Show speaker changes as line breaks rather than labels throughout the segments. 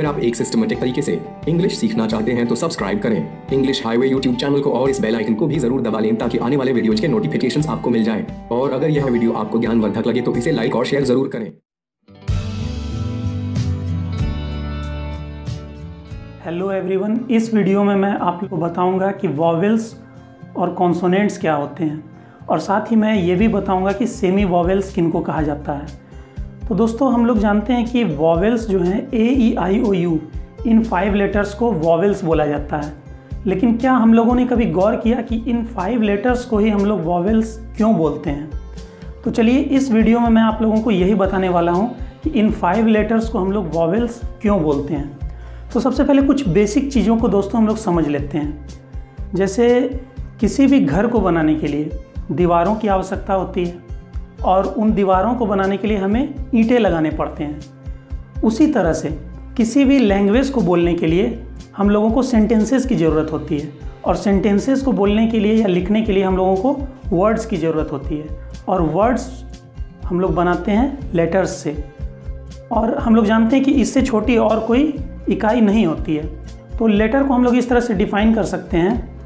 अगर आप एक सिस्टमेटिक तरीके से इंग्लिश सीखना चाहते हैं तो सब्सक्राइब करें। इंग्लिश हाईवे यूट्यूब चैनल को और इस बेल आइकन को भी ज़रूर दबा लें, ताकि आने वाले वीडियोज़ के नोटिफिकेशंस आपको मिल जाएँ। और अगर यह वीडियो आपको ज्ञानवर्धक लगे तो इसे लाइक और शेयर ज़रूर करें।
हेलो एवरीवन इस वीडियो में मैं आप लोग को बताऊँगा कि वॉवेल्स और कॉन्सोनेंट्स क्या होते हैं। और साथ ही मैं ये भी बताऊँगा कि सेमी वॉवेल्स किनको कहा जाता है। तो दोस्तों, हम लोग जानते हैं कि वॉवेल्स जो हैं A E I O U in five letters को वॉवेल्स बोला जाता है। लेकिन क्या हम लोगों ने कभी गौर किया कि इन फाइव लेटर्स को ही हम लोग वॉवेल्स क्यों बोलते हैं? तो चलिए, इस वीडियो में मैं आप लोगों को यही बताने वाला हूँ कि इन फाइव लेटर्स को हम लोग वॉवेल्स क्यों बोलते हैं। तो सबसे पहले कुछ बेसिक चीज़ों को दोस्तों हम लोग समझ लेते हैं। जैसे, किसी भी घर को बनाने के लिए दीवारों की आवश्यकता होती है। और उन दीवारों को बनाने के लिए हमें ईंटें लगाने पड़ते हैं। उसी तरह से किसी भी लैंग्वेज को बोलने के लिए हम लोगों को सेंटेंसेस की ज़रूरत होती है और सेंटेंसेस को बोलने के लिए या लिखने के लिए हम लोगों को वर्ड्स की ज़रूरत होती है और वर्ड्स हम लोग बनाते हैं लेटर्स से। और हम लोग जानते हैं कि इससे छोटी और कोई इकाई नहीं होती है। तो लेटर को हम लोग इस तरह से डिफाइन कर सकते हैं।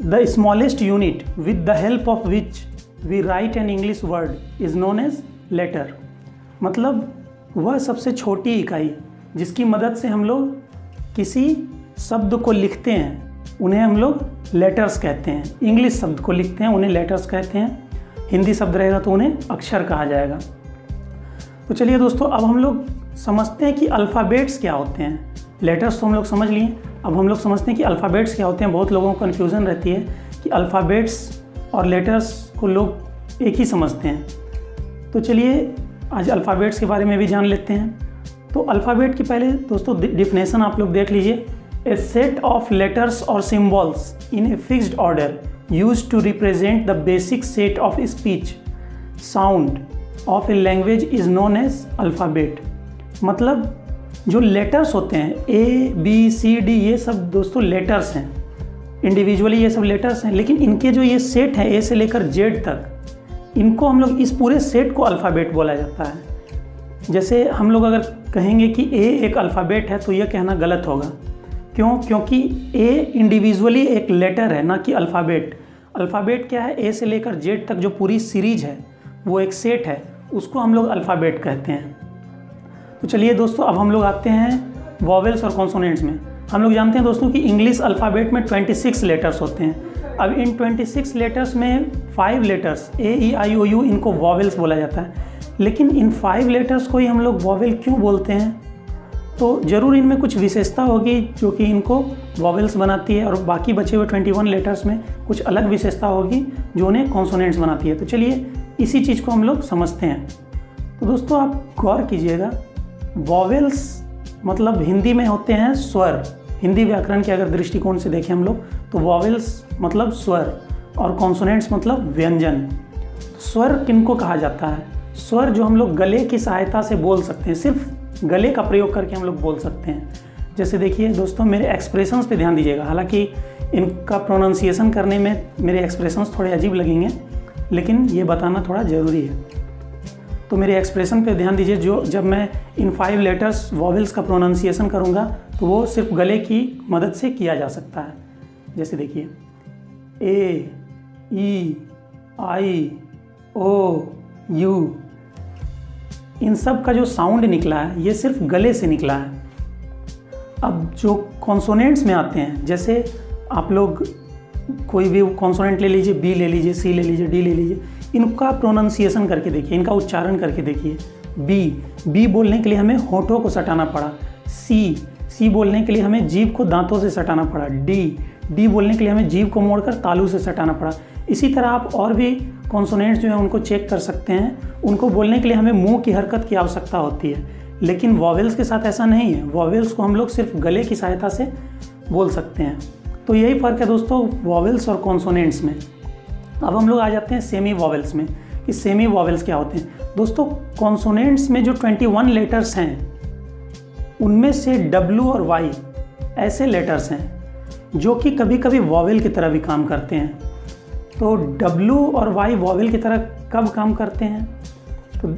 The smallest unit with the help of which we write an English word is known as letter. मतलब वह सबसे छोटी इकाई जिसकी मदद से हम लोग किसी शब्द को लिखते हैं, उन्हें हम लोग लेटर्स कहते हैं। इंग्लिश शब्द को लिखते हैं, उन्हें लेटर्स कहते हैं। हिंदी शब्द रहेगा तो उन्हें अक्षर कहा जाएगा। तो चलिए दोस्तों, अब हम लोग समझते हैं कि अल्फ़ाबेट्स क्या होते हैं। लेटर्स तो हम लोग समझ लिए। अब हम लोग समझते हैं कि अल्फ़ाबेट्स क्या होते हैं। बहुत लोगों को कन्फ्यूज़न रहती है कि अल्फ़ाबेट्स और लेटर्स को लोग एक ही समझते हैं। तो चलिए, आज अल्फ़ाबेट्स के बारे में भी जान लेते हैं। तो अल्फ़ाबेट की पहले दोस्तों डिफिनेशन आप लोग देख लीजिए। ए सेट ऑफ़ लेटर्स और symbols in a fixed order use to represent the basic set of speech sound of a language is known as alphabet मतलब जो लेटर्स होते हैं ए बी सी डी ये सब दोस्तों लेटर्स हैं। Individually ये सब लेटर्स हैं, लेकिन इनके जो ये सेट है ए से लेकर जेड तक, इनको हम लोग इस पूरे सेट को अल्फ़ाबेट बोला जाता है। जैसे हम लोग अगर कहेंगे कि ए एक अल्फ़ाबेट है तो यह कहना गलत होगा। क्यों? क्योंकि ए इंडिविजुअली एक लेटर है, ना कि अल्फ़ाबेट अल्फ़ाबेट क्या है? ए से लेकर जेड तक जो पूरी सीरीज़ है, वो एक सेट है, उसको हम लोग अल्फ़ाबेट कहते हैं। तो चलिए दोस्तों, अब हम लोग आते हैं वॉवेल्स और कॉन्सोनेंट्स में। हम लोग जानते हैं दोस्तों कि इंग्लिश अल्फ़ाबेट में 26 लेटर्स होते हैं। अब इन 26 लेटर्स में five letters A E I O U इनको वॉवेल्स बोला जाता है। लेकिन इन फाइव लेटर्स को ही हम लोग वॉवेल क्यों बोलते हैं? तो ज़रूर इनमें कुछ विशेषता होगी जो कि इनको वॉवेल्स बनाती है और बाकी बचे हुए 21 लेटर्स में कुछ अलग विशेषता होगी जो उन्हें कॉन्सोनेंट्स बनाती है। तो चलिए इसी चीज़ को हम लोग समझते हैं। तो दोस्तों आप गौर कीजिएगा वॉवेल्स मतलब हिंदी में होते हैं स्वर। हिंदी व्याकरण के अगर दृष्टिकोण से देखें हम लोग तो वॉवेल्स मतलब स्वर और कॉन्सोनेंट्स मतलब व्यंजन। स्वर किनको कहा जाता है? स्वर जो हम लोग गले की सहायता से बोल सकते हैं, सिर्फ़ गले का प्रयोग करके हम लोग बोल सकते हैं। जैसे देखिए दोस्तों, मेरे एक्सप्रेशंस पे ध्यान दीजिएगा। हालाँकि इनका प्रोनाउंसिएशन करने में मेरे एक्सप्रेशंस थोड़े अजीब लगेंगे, लेकिन ये बताना थोड़ा ज़रूरी है। तो मेरे एक्सप्रेशन पे ध्यान दीजिए, जो जब मैं इन फाइव लेटर्स वॉवल्स का प्रोनाउंसिएशन करूँगा तो वो सिर्फ़ गले की मदद से किया जा सकता है। जैसे देखिए, ए, ई, आई, ओ, यू, इन सब का जो साउंड निकला है, ये सिर्फ़ गले से निकला है। अब जो कॉन्सोनेंट्स में आते हैं, जैसे आप लोग कोई भी कॉन्सोनेंट ले लीजिए बी ले लीजिए सी ले लीजिए डी ले लीजिए, इनका प्रोनाउंसिएशन करके देखिए, इनका उच्चारण करके देखिए। बी बी बोलने के लिए हमें होठों को सटाना पड़ा। सी सी बोलने के लिए हमें जीव को दांतों से सटाना पड़ा डी डी बोलने के लिए हमें जीव को मोड़कर तालू से सटाना पड़ा। इसी तरह आप और भी कॉन्सोनेंट्स जो हैं उनको चेक कर सकते हैं। उनको बोलने के लिए हमें मुँह की हरकत की आवश्यकता होती है। लेकिन वॉवेल्स के साथ ऐसा नहीं है। वॉवेल्स को हम लोग सिर्फ़ गले की सहायता से बोल सकते हैं। तो यही फ़र्क है दोस्तों वॉवेल्स और कॉन्सोनेंट्स में। अब हम लोग आ जाते हैं सेमी वॉवेल्स में कि सेमी वॉवेल्स क्या होते हैं। दोस्तों कॉन्सोनेंट्स में जो 21 लेटर्स हैं उनमें से डब्लू और वाई ऐसे लेटर्स हैं, जो कि कभी कभी वॉवेल की तरह भी काम करते हैं। तो डब्लू और वाई वॉवेल की तरह कब काम करते हैं? तो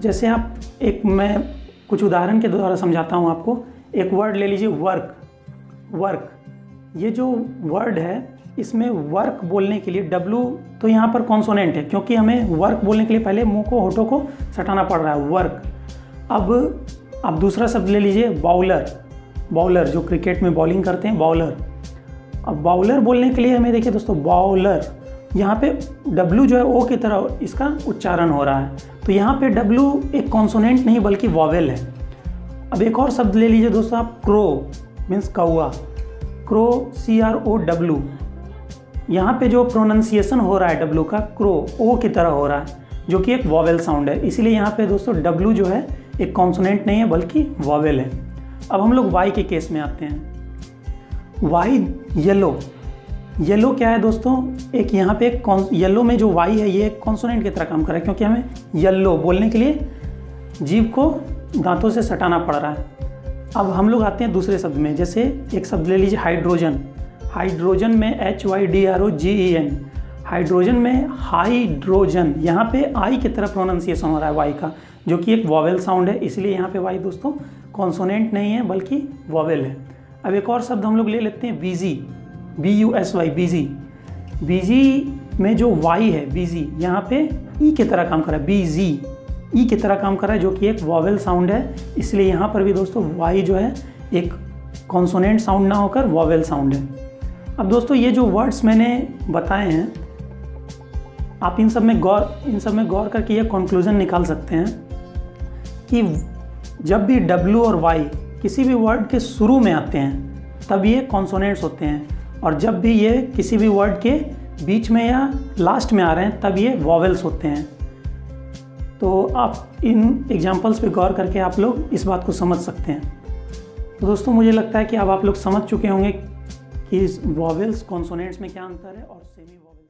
जैसे आप एक, मैं कुछ उदाहरण के द्वारा समझाता हूँ आपको। एक वर्ड ले लीजिए वर्क वर्क ये जो वर्ड है, इसमें वर्क बोलने के लिए डब्लू तो यहाँ पर कॉन्सोनेंट है, क्योंकि हमें वर्क बोलने के लिए पहले मुँह को, होठों को सटाना पड़ रहा है वर्क अब अब दूसरा शब्द ले लीजिए बाउलर बाउलर जो क्रिकेट में बॉलिंग करते हैं बाउलर अब बाउलर बोलने के लिए हमें देखिए दोस्तों बाउलर यहाँ पे डब्लू जो है ओ की तरह इसका उच्चारण हो रहा है। तो यहाँ पे डब्लू एक कॉन्सोनेंट नहीं, बल्कि वॉवेल है। अब एक और शब्द ले लीजिए दोस्तों आप क्रो मीन्स कौआ crow C R O W यहाँ पे जो प्रोनाउंसिएशन हो रहा है डब्लू का क्रो ओ की तरह हो रहा है, जो कि एक वॉवेल साउंड है। इसीलिए यहाँ पे दोस्तों डब्लू जो है एक कॉन्सोनेंट नहीं है, बल्कि वावेल है। अब हम लोग वाई के केस में आते हैं। वाई येलो येलो क्या है दोस्तों? एक यहाँ पे एक येलो में जो वाई है, ये एक कॉन्सोनेंट की तरह काम कर रहा है, क्योंकि हमें येलो बोलने के लिए जीव को दांतों से सटाना पड़ रहा है। अब हम लोग आते हैं दूसरे शब्द में, जैसे एक शब्द ले लीजिए हाइड्रोजन हाइड्रोजन में H Y D R O G E N hydrogen में हाइड्रोजन यहाँ पे आई की तरह प्रोनाउंसिएशन हो रहा है वाई का। जो कि एक वॉवेल साउंड है, इसलिए यहाँ पे वाई दोस्तों कॉन्सोनेंट नहीं है, बल्कि वॉवेल है। अब एक और शब्द हम लोग ले लेते हैं busy B U S Y busy busy में जो वाई है बीजी यहाँ पे ई की तरह काम कर रहा है बीजी ई की तरह काम कर रहा है, जो कि एक वॉवेल साउंड है, इसलिए यहाँ पर भी दोस्तों वाई जो है, एक कॉन्सोनेंट साउंड ना होकर वॉवेल साउंड है। अब दोस्तों ये जो वर्ड्स मैंने बताए हैं, आप इन सब में गौर, इन सब में गौर करके ये कंक्लूजन निकाल सकते हैं। कि जब भी डब्ल्यू और वाई किसी भी वर्ड के शुरू में आते हैं, तब ये कॉन्सोनेंट्स होते हैं। और जब भी ये किसी भी वर्ड के बीच में या लास्ट में आ रहे हैं, तब ये वॉवेल्स होते हैं। तो आप इन एग्जाम्पल्स पे गौर करके आप लोग इस बात को समझ सकते हैं। तो दोस्तों, मुझे लगता है कि अब आप लोग समझ चुके होंगे कि वॉवेल्स कॉन्सोनेंट्स में क्या अंतर है और सेमी वॉवेल्स